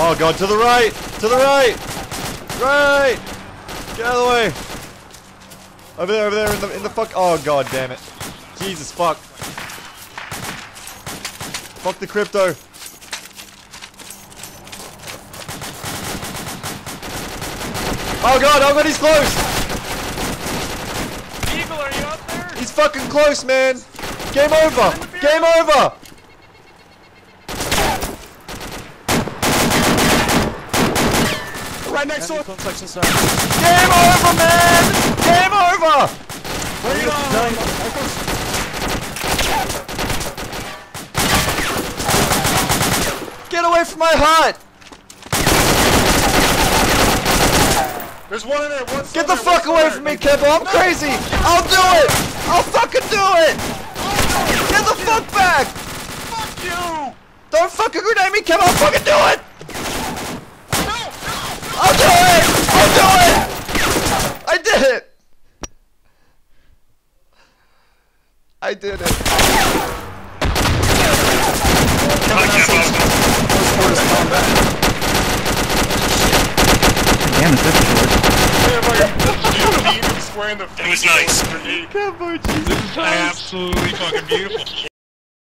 Oh god, to the right! To the right! Right! Get out of the way! Over there, over there, in the, in the fuck. Oh god damn it. Jesus fuck. Fuck the crypto. Oh god, oh god, he's close! Eagle, are you up there? He's fucking close, man! Game over! Game over! Right next door. Construction site. Game over, man! Game over! Where are you going? Get away from my hut! There's one in there. One Get the fuck away from me, Kevbo! I'm crazy! I'll do it! I'll fucking do it! Get the fuck back! Fuck you! Don't fucking grenade me, Kevbo! I'll fucking do it! No! No! I'll do it! I'll do it! I did it! I did it. Damn, it's this short. Yeah, like, you square in the face. It was nice. Kevbo, Jesus. Absolutely fucking beautiful.